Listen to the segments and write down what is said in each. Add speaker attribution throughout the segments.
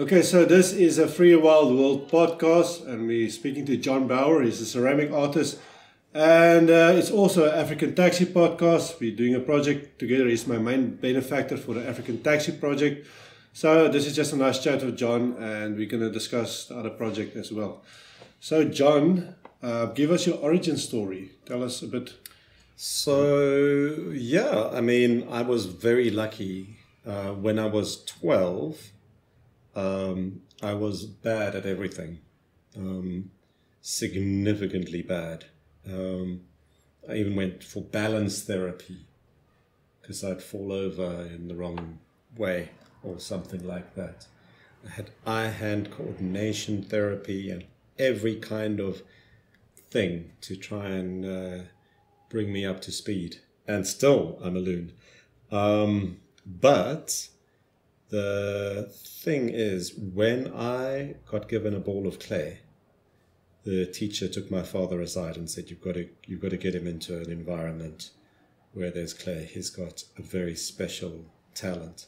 Speaker 1: Okay, so this is a Free Wild World podcast, and we're speaking to John Bauer. He's a ceramic artist, and uh, it's also an African Taxi podcast. We're doing a project together. He's my main benefactor for the African Taxi project. So this is just a nice chat with John, and we're going to discuss the other project as well. So, John, uh, give us your origin story. Tell us a bit.
Speaker 2: So, yeah, I mean, I was very lucky. Uh, when I was 12, um, I was bad at everything, um, significantly bad. Um, I even went for balance therapy because I'd fall over in the wrong way or something like that. I had eye hand coordination therapy and every kind of thing to try and uh, bring me up to speed. And still, I'm a loon. Um, but the thing is, when I got given a ball of clay, the teacher took my father aside and said, "You've got to, you've got to get him into an environment where there's clay. He's got a very special talent."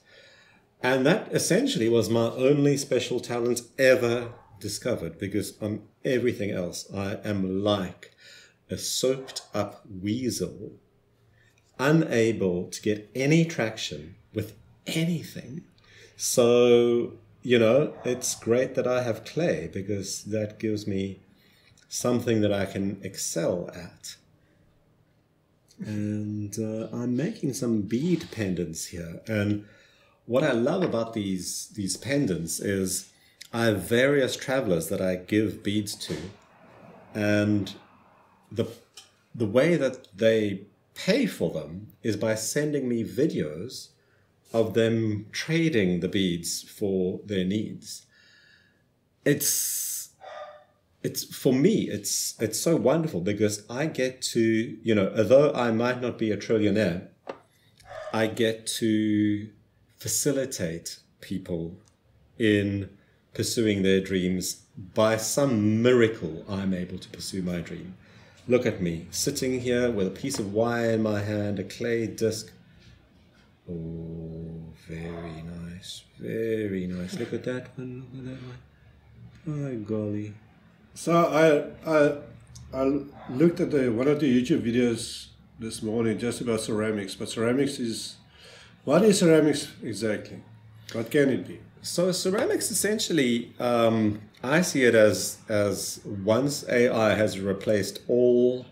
Speaker 2: And that essentially was my only special talent ever discovered because on everything else, I am like a soaked up weasel, unable to get any traction with anything so, you know, it's great that I have clay because that gives me something that I can excel at. And uh, I'm making some bead pendants here. And what I love about these, these pendants is I have various travelers that I give beads to. And the, the way that they pay for them is by sending me videos of them trading the beads for their needs. It's it's for me it's it's so wonderful because I get to, you know, although I might not be a trillionaire, I get to facilitate people in pursuing their dreams by some miracle I'm able to pursue my dream. Look at me, sitting here with a piece of wire in my hand, a clay disc, Oh, very nice. Very nice. Look at that one. Look at that one. My golly.
Speaker 1: So I I I looked at the one of the YouTube videos this morning just about ceramics, but ceramics is what is ceramics exactly? What can it be?
Speaker 2: So ceramics essentially, um, I see it as as once AI has replaced all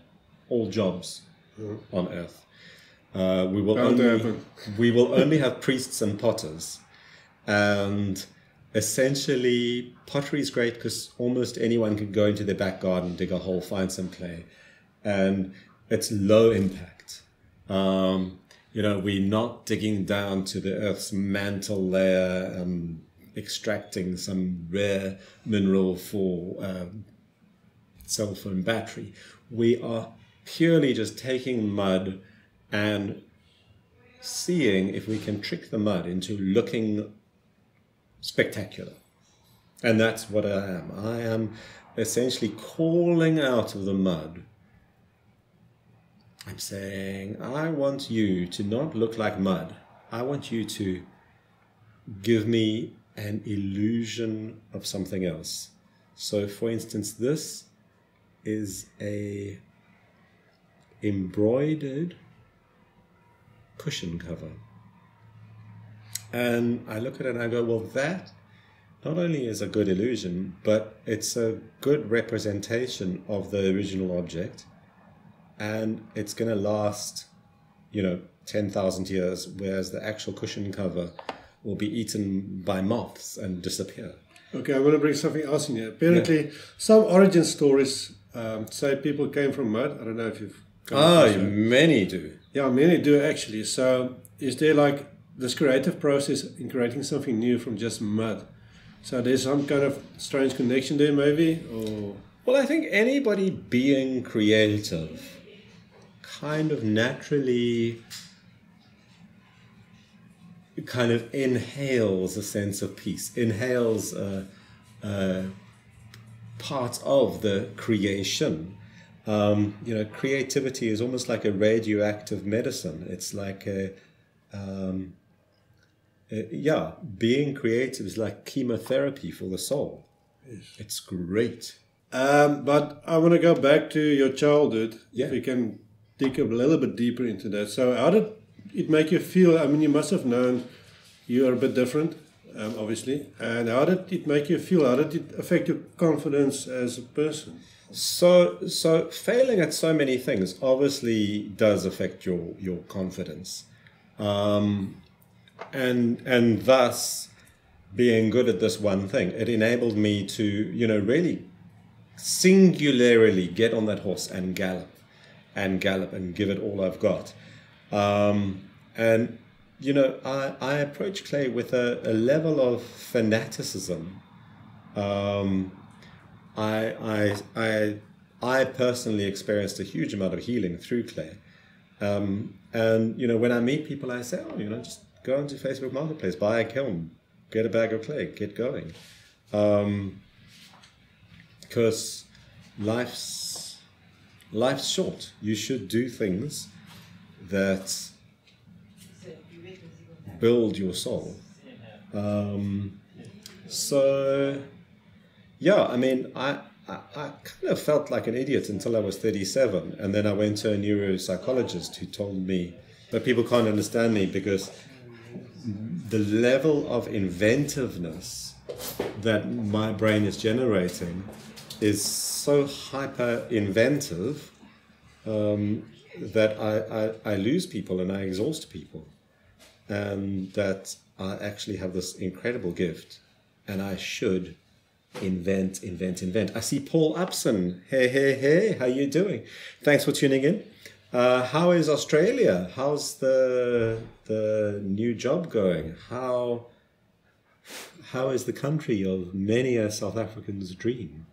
Speaker 2: all jobs mm-hmm. on Earth uh, we will only we will only have priests and potters, and essentially pottery is great because almost anyone can go into their back garden, dig a hole, find some clay, and it's low impact. Um, you know, we're not digging down to the Earth's mantle layer and extracting some rare mineral for um, cell phone battery. We are purely just taking mud and seeing if we can trick the mud into looking spectacular. And that's what I am. I am essentially calling out of the mud. I'm saying, I want you to not look like mud. I want you to give me an illusion of something else. So, for instance, this is a embroidered cushion cover. And I look at it and I go, well, that not only is a good illusion, but it's a good representation of the original object. And it's going to last, you know, 10,000 years, whereas the actual cushion cover will be eaten by moths and disappear.
Speaker 1: Okay, I'm going to bring something else in here. Apparently, yeah. some origin stories um, say people came from mud. I don't know if you've.
Speaker 2: Oh, many do.
Speaker 1: Yeah, many do actually. So, is there like this creative process in creating something new from just mud? So, there's some kind of strange connection there, maybe, or.
Speaker 2: Well, I think anybody being creative kind of naturally kind of inhales a sense of peace, inhales uh, uh, part of the creation um, you know, creativity is almost like a radioactive medicine. It's like a, um, uh, yeah, being creative is like chemotherapy for the soul. It's great.
Speaker 1: Um, but I want to go back to your childhood.
Speaker 2: Yeah.
Speaker 1: If we can dig a little bit deeper into that. So, how did it make you feel? I mean, you must have known you are a bit different, um, obviously. And how did it make you feel? How did it affect your confidence as a person?
Speaker 2: So, so failing at so many things obviously does affect your your confidence, um, and and thus being good at this one thing, it enabled me to you know really singularly get on that horse and gallop, and gallop and give it all I've got, um, and you know I I approach clay with a, a level of fanaticism. Um, I, I, I, I personally experienced a huge amount of healing through clay. Um, and, you know, when I meet people, I say, oh, you know, just go into Facebook Marketplace, buy a kiln, get a bag of clay, get going. Because life's, life's short. You should do things that build your soul. Um, so, yeah, I mean, I, I, I kind of felt like an idiot until I was 37. And then I went to a neuropsychologist who told me that people can't understand me because the level of inventiveness that my brain is generating is so hyper inventive um, that I, I, I lose people and I exhaust people. And that I actually have this incredible gift and I should invent, invent, invent. I see Paul Upson. Hey, hey, hey, how you doing? Thanks for tuning in. Uh, how is Australia? How's the the new job going? How how is the country of many a South African's dream?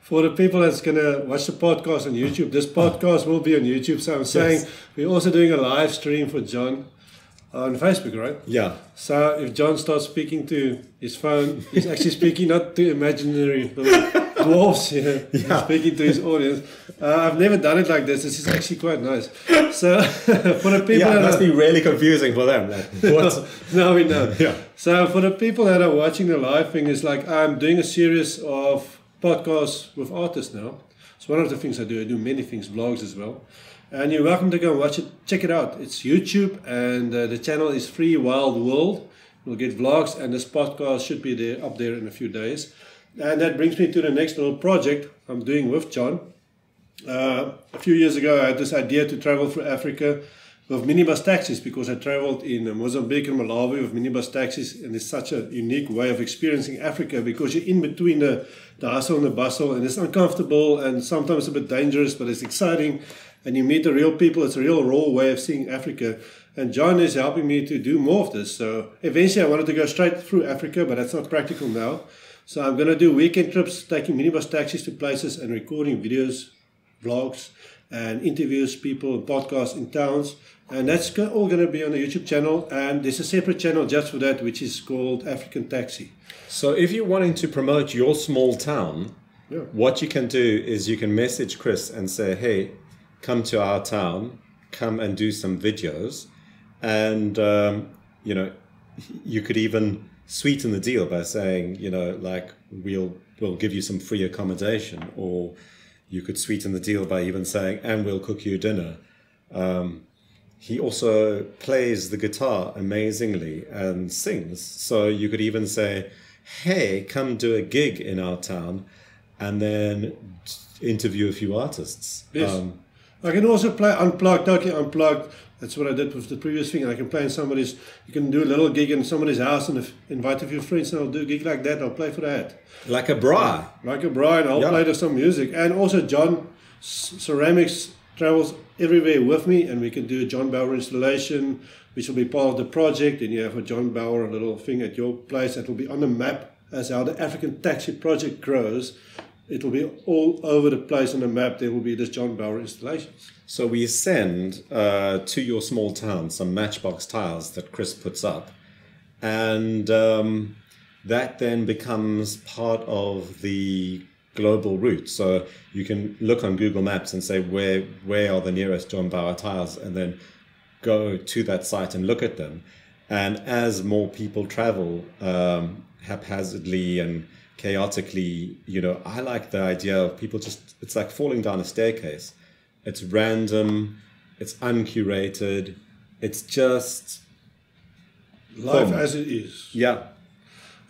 Speaker 1: For the people that's going to watch the podcast on YouTube, this podcast will be on YouTube. So I'm saying we're also doing a live stream for John on Facebook, right?
Speaker 2: Yeah.
Speaker 1: So if John starts speaking to his phone, he's actually speaking not to imaginary dwarfs here. He's
Speaker 2: Yeah.
Speaker 1: speaking to his audience. Uh, I've never done it like this. This is actually quite nice. So for the people
Speaker 2: Yeah,
Speaker 1: that
Speaker 2: must
Speaker 1: are,
Speaker 2: be really confusing for them. Like, what?
Speaker 1: now we know.
Speaker 2: Yeah.
Speaker 1: So for the people that are watching the live thing, is like I'm doing a series of podcasts with artists now. It's one of the things I do. I do many things, blogs as well. And you're welcome to go and watch it. Check it out. It's YouTube, and uh, the channel is Free Wild World. You'll get vlogs, and this podcast should be there up there in a few days. And that brings me to the next little project I'm doing with John. Uh, a few years ago, I had this idea to travel through Africa with minibus taxis because I traveled in Mozambique and Malawi with minibus taxis, and it's such a unique way of experiencing Africa because you're in between the, the hustle and the bustle, and it's uncomfortable and sometimes a bit dangerous, but it's exciting. And you meet the real people. It's a real raw way of seeing Africa. And John is helping me to do more of this. So eventually, I wanted to go straight through Africa, but that's not practical now. So I'm going to do weekend trips, taking minibus taxis to places and recording videos vlogs and interviews people and podcasts in towns and that's all going to be on the youtube channel and there's a separate channel just for that which is called african taxi
Speaker 2: So, if you're wanting to promote your small town,
Speaker 1: Yeah.
Speaker 2: what you can do is you can message Chris and say, "Hey, come to our town, come and do some videos," and um, you know, you could even sweeten the deal by saying, you know, like we'll we'll give you some free accommodation, or you could sweeten the deal by even saying, "And we'll cook you dinner." Um, he also plays the guitar amazingly and sings. So you could even say, hey, come do a gig in our town and then interview a few artists.
Speaker 1: Yes.
Speaker 2: Um,
Speaker 1: i can also play unplugged totally unplugged that's what i did with the previous thing and i can play in somebody's you can do a little gig in somebody's house and if, invite a few friends and i'll do a gig like that i'll play for that
Speaker 2: like a bra.
Speaker 1: like a Brian, I'll
Speaker 2: Yeah.
Speaker 1: play to some music. And also, John Ceramics travels everywhere with me, and we can do a John Bauer installation, which will be part of the project. And you have a John Bauer little thing at your place that will be on the map as how the African Taxi project grows. It will be all over the place on the map. There will be this John Bauer installation.
Speaker 2: So we send uh, to your small town some matchbox tiles that Chris puts up, and um, that then becomes part of the global route. So you can look on Google Maps and say where where are the nearest John Bauer tiles, and then go to that site and look at them. And as more people travel um, haphazardly and chaotically, you know, I like the idea of people just, it's like falling down a staircase. It's random, it's uncurated, it's just,
Speaker 1: Life as it is.
Speaker 2: yeah,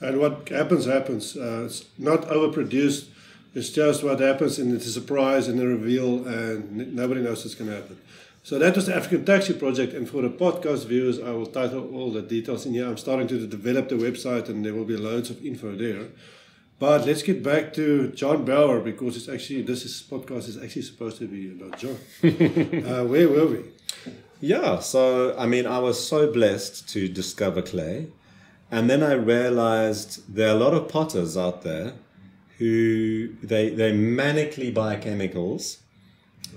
Speaker 1: And what happens, happens. Uh, it's not overproduced. It's just what happens, and it's a surprise and a reveal, and nobody knows what's going to happen. So that was the African Taxi Project. And for the podcast viewers, I will title all the details in here. I'm starting to develop the website, and there will be loads of info there. But let's get back to John Bauer because it's actually this is, podcast is actually supposed to be about John. uh, where were we?
Speaker 2: Yeah, so I mean, I was so blessed to discover clay. And then I realized there are a lot of potters out there who they, they manically buy chemicals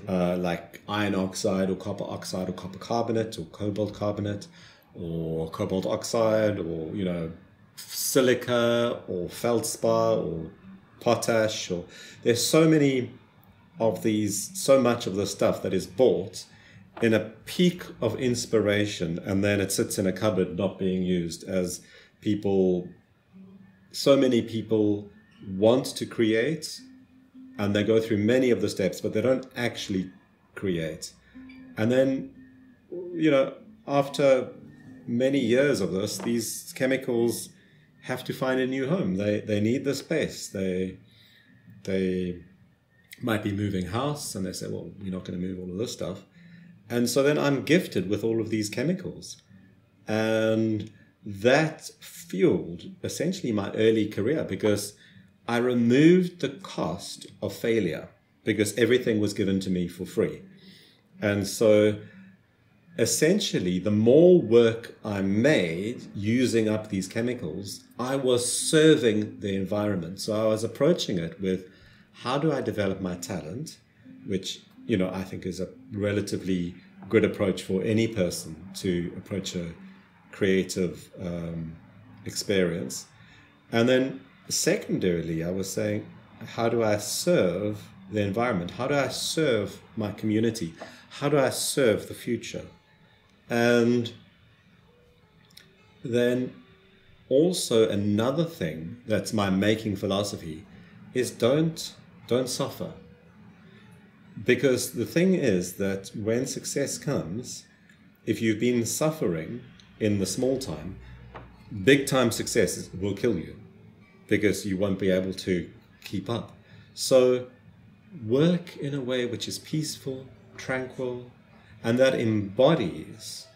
Speaker 2: uh, like iron oxide or copper oxide or copper carbonate or cobalt carbonate or cobalt oxide or, you know, silica or feldspar or potash or there's so many of these so much of the stuff that is bought in a peak of inspiration and then it sits in a cupboard not being used as people so many people want to create and they go through many of the steps but they don't actually create. And then you know after many years of this these chemicals have to find a new home they they need the space they they might be moving house and they say well you're not going to move all of this stuff and so then I'm gifted with all of these chemicals. And that fueled essentially my early career because I removed the cost of failure because everything was given to me for free. And so essentially, the more work I made using up these chemicals, I was serving the environment. So I was approaching it with how do I develop my talent, which you know, I think is a relatively good approach for any person to approach a creative um, experience. And then, secondarily, I was saying, how do I serve the environment? How do I serve my community? How do I serve the future? And then, also another thing that's my making philosophy is don't don't suffer because the thing is that when success comes, if you've been suffering in the small time, big time success will kill you because you won't be able to keep up. So work in a way which is peaceful, tranquil, and that embodies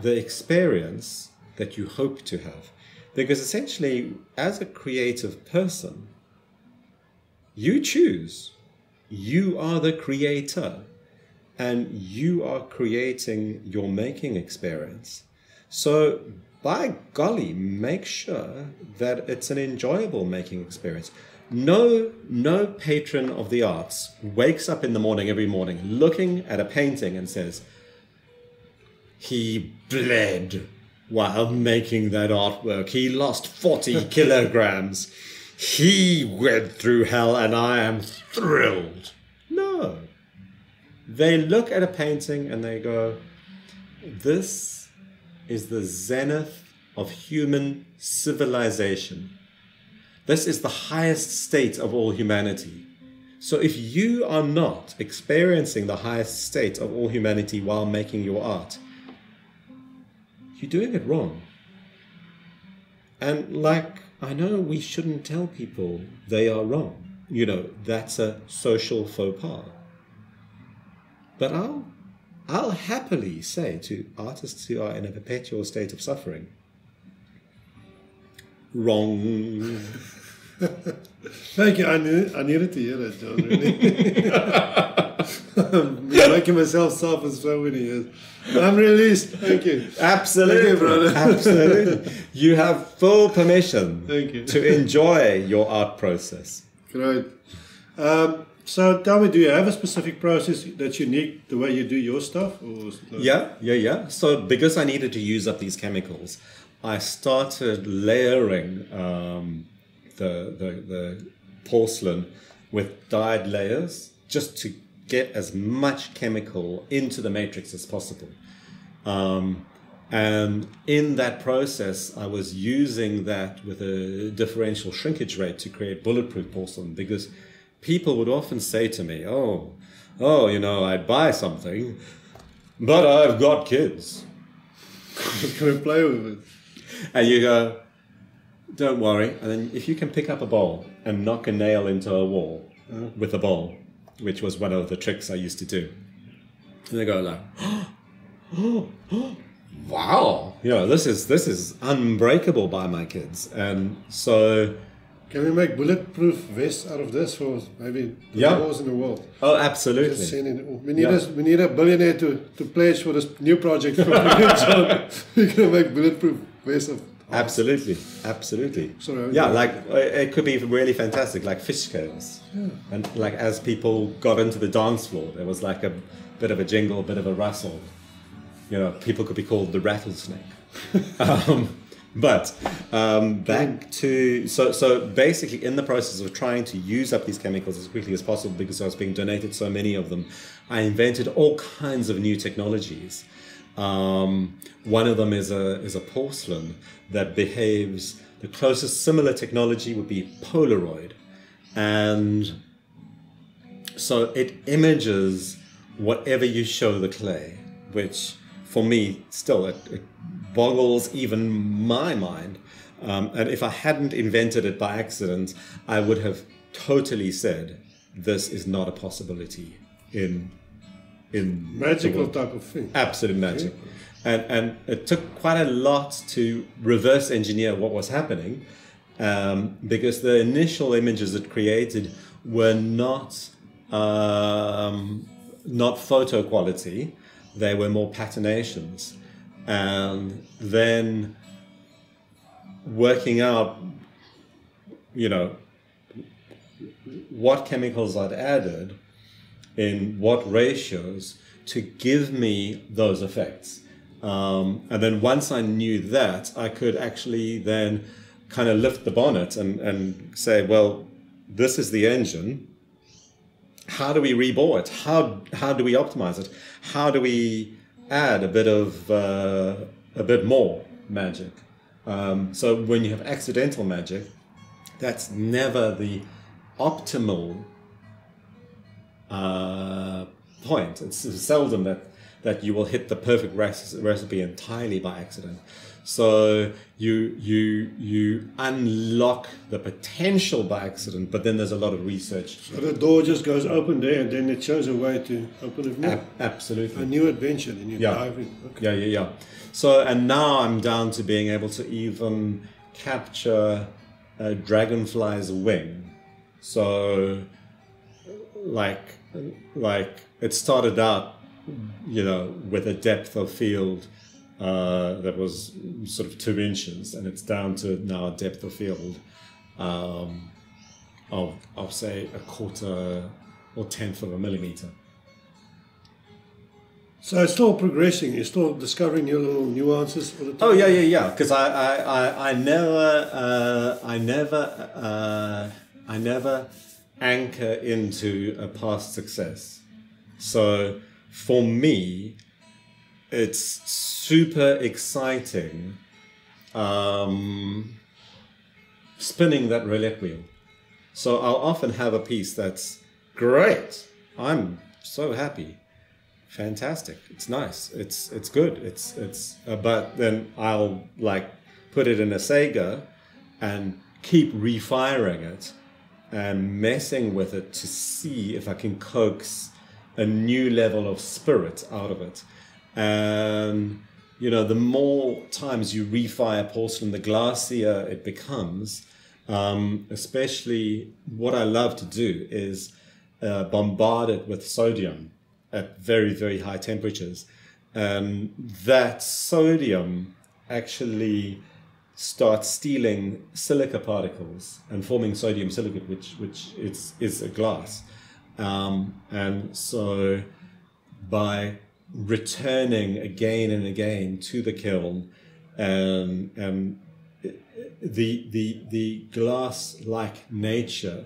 Speaker 2: the experience that you hope to have. Because essentially, as a creative person, you choose you are the creator and you are creating your making experience. So, by golly, make sure that it's an enjoyable making experience. No, no patron of the arts wakes up in the morning every morning looking at a painting and says, He bled while making that artwork. He lost 40 kilograms. He went through hell and I am thrilled. No. They look at a painting and they go, This is the zenith of human civilization. This is the highest state of all humanity. So if you are not experiencing the highest state of all humanity while making your art, you're doing it wrong. And like, I know we shouldn't tell people they are wrong. You know, that's a social faux pas. But I'll, I'll happily say to artists who are in a perpetual state of suffering, wrong.
Speaker 1: Thank you. I, need, I needed to hear that, John. Really. Been making myself suffer so many years. I'm released. Thank you.
Speaker 2: Absolutely,
Speaker 1: Thank you, brother.
Speaker 2: Absolutely. You have full permission
Speaker 1: Thank you.
Speaker 2: to enjoy your art process.
Speaker 1: Great. Um, so tell me, do you have a specific process that's unique the way you do your stuff? Or is it like-
Speaker 2: Yeah, yeah, yeah. So because I needed to use up these chemicals, I started layering um, the, the the porcelain with dyed layers just to get as much chemical into the matrix as possible. Um, And in that process, I was using that with a differential shrinkage rate to create bulletproof porcelain because people would often say to me, "Oh, oh, you know, I'd buy something, but I've got kids."
Speaker 1: Can I play with it?
Speaker 2: And you go, "Don't worry." And then if you can pick up a bowl and knock a nail into a wall uh-huh. with a bowl, which was one of the tricks I used to do, and they go like, "Wow, you know, this is this is unbreakable by my kids." And so,
Speaker 1: Can we make bulletproof vests out of this for maybe the
Speaker 2: Yeah.
Speaker 1: wars in the world?
Speaker 2: oh, absolutely.
Speaker 1: We need,
Speaker 2: Yeah.
Speaker 1: a, we need a billionaire to, to pledge for this new project. For. We're going to make bulletproof vests of
Speaker 2: Absolutely, absolutely.
Speaker 1: Sorry,
Speaker 2: yeah, like uh, it could be really fantastic, like fish scales. And like as people got into the dance floor, there was like a bit of a jingle, a bit of a rustle. You know, people could be called the rattlesnake. um, but um, back to so so basically, in the process of trying to use up these chemicals as quickly as possible, because I was being donated so many of them, I invented all kinds of new technologies. Um, one of them is a is a porcelain that behaves. The closest similar technology would be Polaroid, and so it images whatever you show the clay, which for me still it, it boggles even my mind. Um, and if I hadn't invented it by accident, I would have totally said this is not a possibility in in
Speaker 1: magical type of thing.
Speaker 2: absolute magic. And, and it took quite a lot to reverse engineer what was happening um, because the initial images it created were not um, not photo quality; they were more patinations, and then working out, you know, what chemicals I'd added in what ratios to give me those effects. Um, and then once I knew that, I could actually then kind of lift the bonnet and, and say, well, this is the engine. How do we rebore it? How, how do we optimize it? How do we add a bit of uh, a bit more magic? Um, so when you have accidental magic, that's never the optimal uh, point. It's seldom that that you will hit the perfect rec- recipe entirely by accident. So you you you unlock the potential by accident, but then there's a lot of research.
Speaker 1: So the door just goes open there and then it shows a way to open it more.
Speaker 2: Ab- absolutely.
Speaker 1: a new adventure, then you
Speaker 2: Yeah.
Speaker 1: dive in. Okay.
Speaker 2: Yeah, yeah, yeah. So, and now I'm down to being able to even capture a dragonfly's wing. So, like, like it started out, you know, with a depth of field uh, that was sort of two inches, and it's down to now a depth of field um, of, of say a quarter or tenth of a millimeter.
Speaker 1: So it's still progressing. You're still discovering new little nuances all the time.
Speaker 2: Oh yeah, yeah, yeah. Because I, I, I, I never, uh, I never, uh, I never anchor into a past success. So for me, it's super exciting um, spinning that roulette wheel. So I'll often have a piece that's great. I'm so happy fantastic it's nice it's it's good it's it's uh, but then i'll like put it in a saggar and keep refiring it and messing with it to see if i can coax a new level of spirit out of it and you know the more times you refire porcelain the glassier it becomes um, especially what i love to do is uh, bombard it with sodium at very, very high temperatures. And that sodium actually starts stealing silica particles and forming sodium silicate, which, which is, is a glass. Um, and so by returning again and again to the kiln and, and the, the, the glass-like nature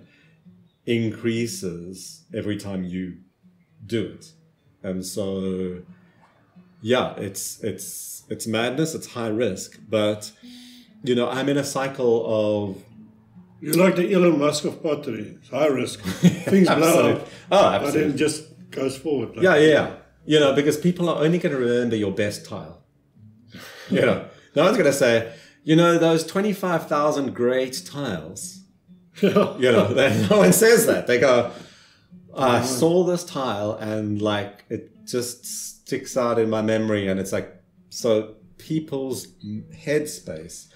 Speaker 2: increases every time you do it. And so yeah, it's it's it's madness. It's high risk, but you know, I'm in a cycle of
Speaker 1: You're like the Elon Musk of pottery. It's high risk. Things blow up,
Speaker 2: Oh,
Speaker 1: but
Speaker 2: absolutely.
Speaker 1: then it just goes forward. Like,
Speaker 2: Yeah, yeah, yeah. You know, because people are only going to remember your best tile. You know, no one's going to say, you know, those 25,000 great tiles. You know, they- no one says that. They go, I saw this tile and like it just sticks out in my memory. And it's like, so people's headspace,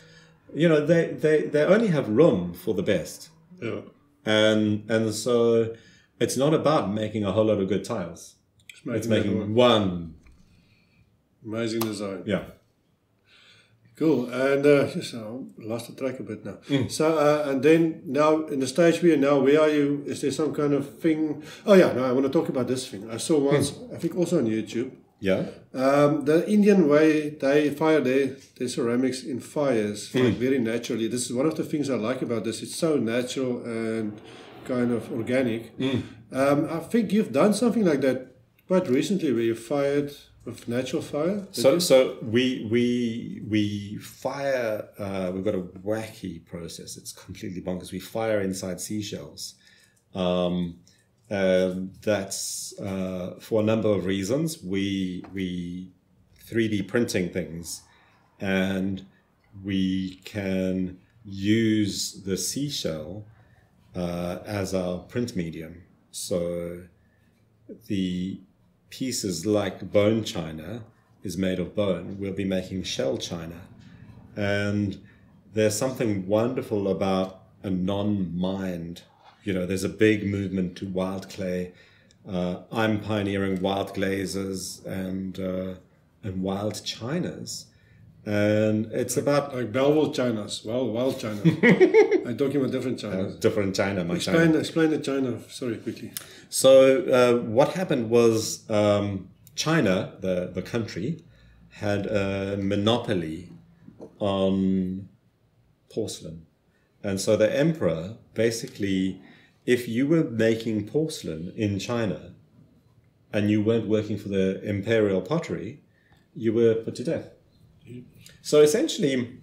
Speaker 2: you know, they, they, they only have room for the best.
Speaker 1: yeah.
Speaker 2: And, and so it's not about making a whole lot of good tiles.
Speaker 1: It's making,
Speaker 2: It's making
Speaker 1: one. amazing design.
Speaker 2: Yeah.
Speaker 1: Cool. And uh, yes, I lost the track a bit now.
Speaker 2: Mm.
Speaker 1: So uh, and then now in the stage we are now, where are you? Is there some kind of thing? Oh yeah, no, I want to talk about this thing. I saw once,
Speaker 2: Mm.
Speaker 1: I think also on YouTube.
Speaker 2: Yeah.
Speaker 1: Um, the Indian way they fire their, their ceramics in fires
Speaker 2: Hmm.
Speaker 1: like very naturally. This is one of the things I like about this. It's so natural and kind of organic.
Speaker 2: Hmm.
Speaker 1: Um, I think you've done something like that quite recently, where you fired with natural fire.
Speaker 2: So,
Speaker 1: you?
Speaker 2: so we we we fire. Uh, we've got a wacky process. It's completely bonkers. We fire inside seashells. Um, um, that's uh, for a number of reasons. We we 3D printing things, and we can use the seashell uh, as our print medium. So the pieces like bone china is made of bone. We'll be making shell china. And there's something wonderful about a non mined, you know, there's a big movement to wild clay. Uh, I'm pioneering wild glazes and, uh, and wild chinas. And it's about
Speaker 1: like Belleville Chinas, well, wild China. I'm talking about different Chinas.
Speaker 2: different china, my china.
Speaker 1: Explain, explain the China, sorry, quickly.
Speaker 2: So uh, what happened was um, China, the the country, had a monopoly on porcelain, and so the emperor basically, if you were making porcelain in China, and you weren't working for the imperial pottery, you were put to death. So essentially,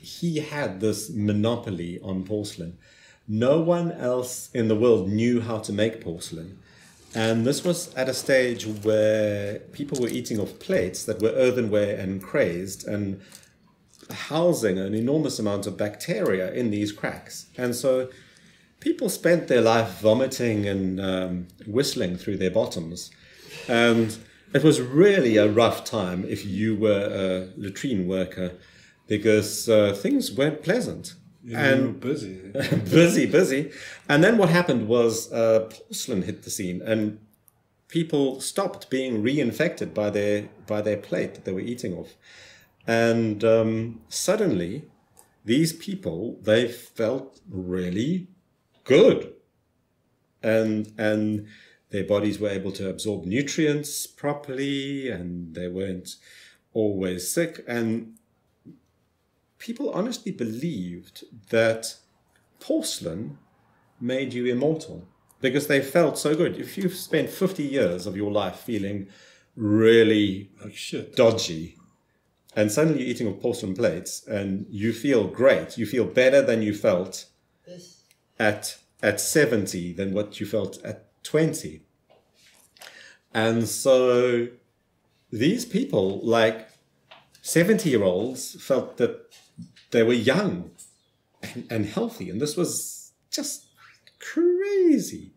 Speaker 2: he had this monopoly on porcelain. No one else in the world knew how to make porcelain. And this was at a stage where people were eating off plates that were earthenware and crazed and housing an enormous amount of bacteria in these cracks. And so people spent their life vomiting and um, whistling through their bottoms. And it was really a rough time if you were a latrine worker because uh, things weren't pleasant.
Speaker 1: and
Speaker 2: And
Speaker 1: busy.
Speaker 2: busy, busy. And then what happened was uh, porcelain hit the scene, and people stopped being reinfected by their by their plate that they were eating off, and um, suddenly these people they felt really good, and and their bodies were able to absorb nutrients properly, and they weren't always sick, and people honestly believed that porcelain made you immortal because they felt so good. If you've spent 50 years of your life feeling really
Speaker 1: Like shit.
Speaker 2: dodgy and suddenly you're eating off porcelain plates and you feel great, you feel better than you felt
Speaker 3: This.
Speaker 2: At at 70 than what you felt at 20. And so these people, like 70 year olds, felt that they were young and, and healthy. And this was just crazy.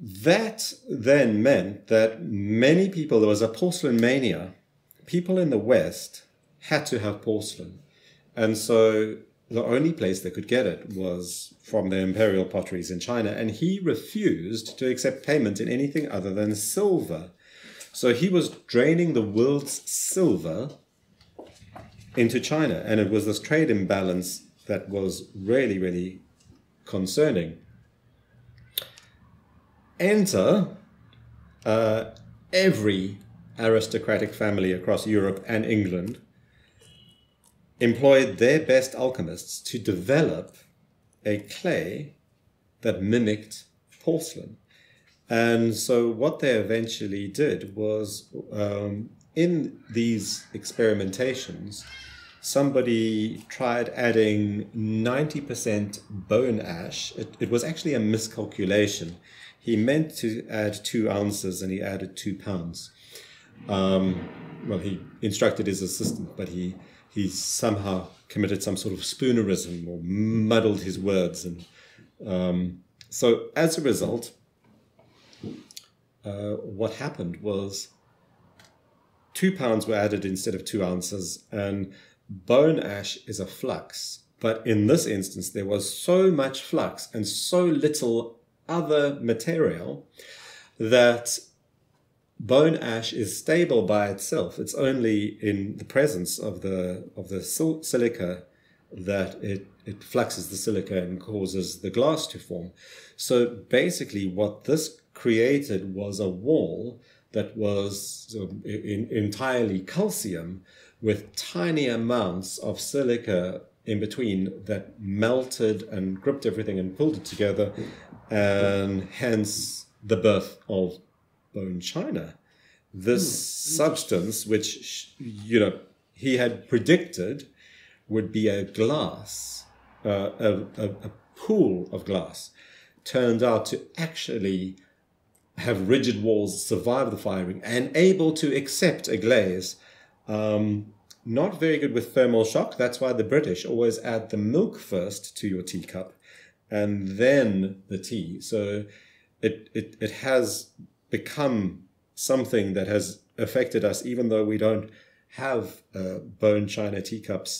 Speaker 2: That then meant that many people, there was a porcelain mania. People in the West had to have porcelain. And so the only place they could get it was from the imperial potteries in China. And he refused to accept payment in anything other than silver. So he was draining the world's silver into China. And it was this trade imbalance that was really, really concerning. Enter uh, every aristocratic family across Europe and England employed their best alchemists to develop a clay that mimicked porcelain. And so what they eventually did was um, in these experimentations, somebody tried adding 90% bone ash. It, it was actually a miscalculation. He meant to add two ounces and he added two pounds. Um, well, he instructed his assistant, but he, he somehow committed some sort of spoonerism or muddled his words. And um, so as a result, uh, what happened was two pounds were added instead of two ounces, and bone ash is a flux. But in this instance, there was so much flux and so little other material that bone ash is stable by itself. It's only in the presence of the of the silica that it it fluxes the silica and causes the glass to form. So basically, what this created was a wall that was um, in, entirely calcium with tiny amounts of silica in between that melted and gripped everything and pulled it together, and hence the birth of bone china. This mm. substance, which you know he had predicted would be a glass, uh, a, a, a pool of glass, turned out to actually have rigid walls, survive the firing, and able to accept a glaze. Um, not very good with thermal shock. That's why the British always add the milk first to your teacup and then the tea. So it, it, it has become something that has affected us, even though we don't have uh, bone china teacups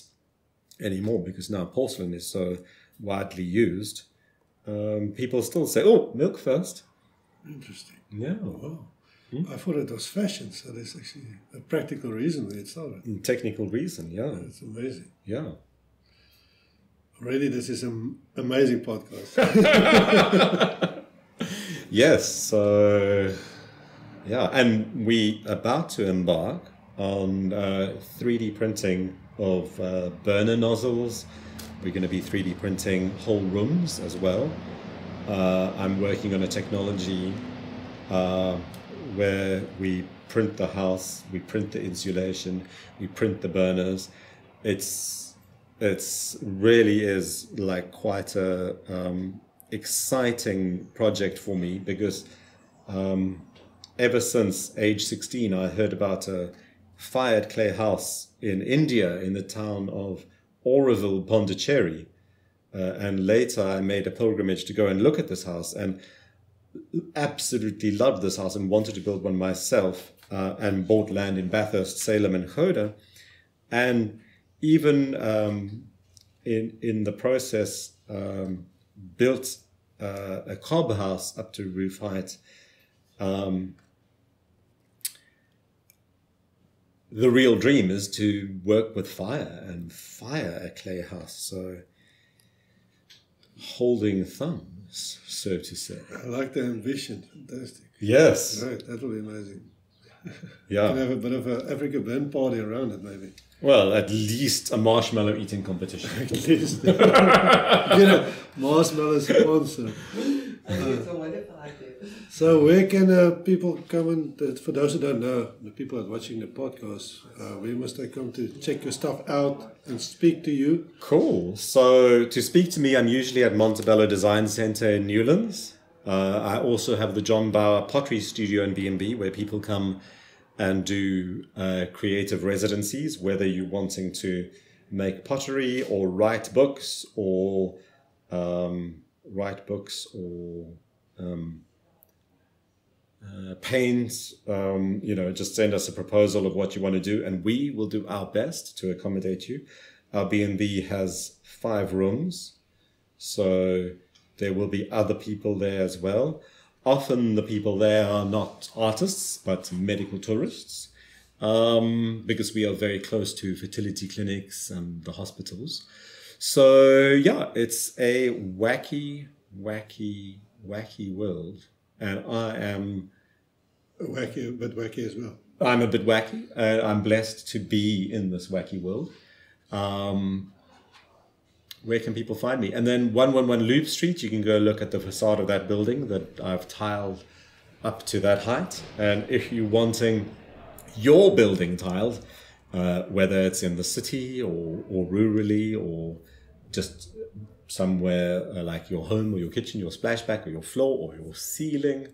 Speaker 2: anymore because now porcelain is so widely used. Um, people still say, oh, milk first.
Speaker 1: Interesting.
Speaker 2: Yeah.
Speaker 1: Oh, wow. Hmm? I thought it was fashion, so there's actually a practical reason why it started.
Speaker 2: Mm, technical reason, yeah.
Speaker 1: It's amazing.
Speaker 2: Yeah.
Speaker 1: Already, this is an amazing podcast.
Speaker 2: yes, so yeah, and we about to embark on uh, 3D printing of uh, burner nozzles. We're going to be 3D printing whole rooms as well. Uh, I'm working on a technology uh, where we print the house, we print the insulation, we print the burners. It's it's really is like quite a um, exciting project for me because um, ever since age 16 I heard about a fired clay house in India in the town of Auroville, Pondicherry uh, and later I made a pilgrimage to go and look at this house and absolutely loved this house and wanted to build one myself uh, and bought land in Bathurst, Salem, and Gouda. And even um, in, in the process, um, built uh, a cob house up to roof height. Um, the real dream is to work with fire and fire a clay house. So holding thumbs, so to say.
Speaker 1: I like the ambition. Fantastic.
Speaker 2: Yes.
Speaker 1: Right, that will be amazing.
Speaker 2: Yeah.
Speaker 1: can have a bit of an AfrikaBurn party around it, maybe.
Speaker 2: Well, at least a marshmallow eating competition.
Speaker 1: at least. Get a marshmallow sponsor. Uh, so where can uh, people come and, uh, for those who don't know, the people that are watching the podcast, uh, where must they come to check your stuff out and speak to you?
Speaker 2: Cool. So to speak to me, I'm usually at Montebello Design Center in Newlands. Uh, I also have the John Bauer Pottery Studio in B&B where people come and do uh, creative residencies, whether you're wanting to make pottery or write books or um, write books or um, uh, paint, um, you know, just send us a proposal of what you want to do, and we will do our best to accommodate you. Our B&B has five rooms, so there will be other people there as well. Often the people there are not artists, but medical tourists, um, because we are very close to fertility clinics and the hospitals. So yeah, it's a wacky, wacky, wacky world, and I am
Speaker 1: wacky, a bit wacky as well.
Speaker 2: I'm a bit wacky. Uh, I'm blessed to be in this wacky world. Um, where can people find me? And then 111 Loop Street, you can go look at the facade of that building that I've tiled up to that height. And if you're wanting your building tiled, uh, whether it's in the city or, or rurally or just somewhere uh, like your home or your kitchen, your splashback or your floor or your ceiling,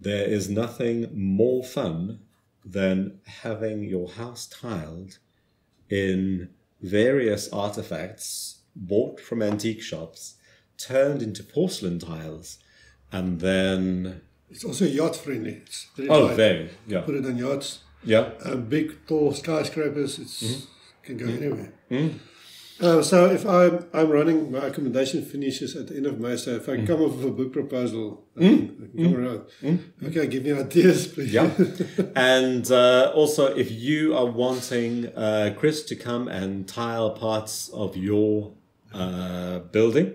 Speaker 2: there is nothing more fun than having your house tiled in various artifacts bought from antique shops, turned into porcelain tiles, and then
Speaker 1: It's also yacht friendly. It's very
Speaker 2: oh,
Speaker 1: light.
Speaker 2: very yeah,
Speaker 1: Put it on yachts.
Speaker 2: yeah.
Speaker 1: uh, big, tall skyscrapers. It's
Speaker 2: Mm-hmm.
Speaker 1: can go anywhere. Uh, so if I'm I'm running, my accommodation finishes at the end of May. So if I
Speaker 2: Mm.
Speaker 1: come up with a book proposal, I can, I can come around. Okay, give me ideas, please.
Speaker 2: Yeah. and uh, also, if you are wanting uh, Chris to come and tile parts of your uh, building,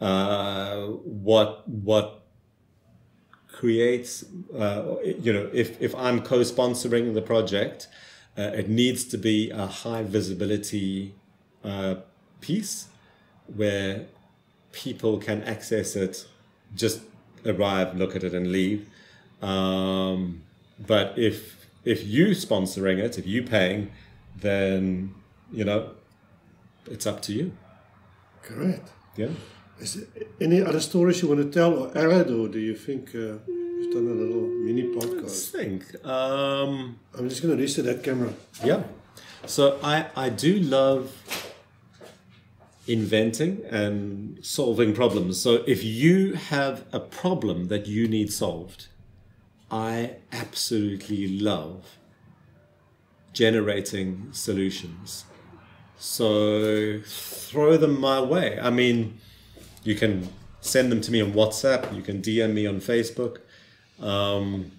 Speaker 2: uh, what what creates, uh, you know, if, if I'm co-sponsoring the project, uh, it needs to be a high visibility uh, piece where people can access it, just arrive, look at it, and leave. Um, but if if you sponsoring it, if you paying, then you know it's up to you.
Speaker 1: Correct.
Speaker 2: Yeah.
Speaker 1: Is there any other stories you want to tell or add, or do you think uh, you've done a little mini podcast?
Speaker 2: think. Um,
Speaker 1: I'm just going to reset that camera.
Speaker 2: Yeah. So I, I do love inventing and solving problems. So if you have a problem that you need solved, I absolutely love generating solutions. So throw them my way. I mean, you can send them to me on WhatsApp, you can DM me on Facebook. Um,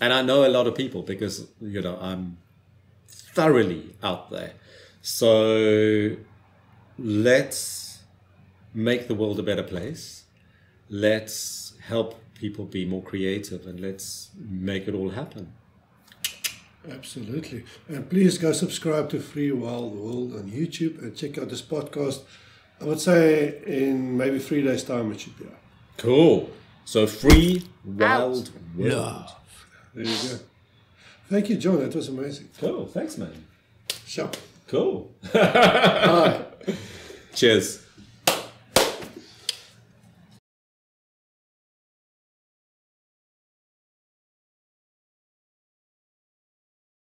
Speaker 2: and I know a lot of people because, you know, I'm thoroughly out there. So let's make the world a better place. Let's help people be more creative and let's make it all happen.
Speaker 1: Absolutely. And please go subscribe to Free Wild World on YouTube and check out this podcast. I would say in maybe three days' time it should be out.
Speaker 2: Cool. So free wild world.
Speaker 1: There you go. Thank you, John. That was amazing.
Speaker 2: Cool. Thanks, man.
Speaker 1: Sure.
Speaker 2: Cool. Cheers.